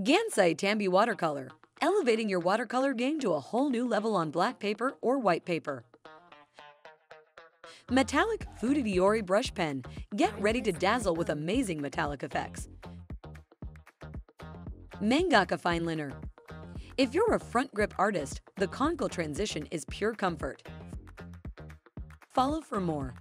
Gansai Tambi Watercolor, elevating your watercolor game to a whole new level on black paper or white paper. Metallic Fudebiyori Brush Pen. Get ready to dazzle with amazing metallic effects. Mangaka Fine Liner. If you're a front grip artist, the conical transition is pure comfort. Follow for more.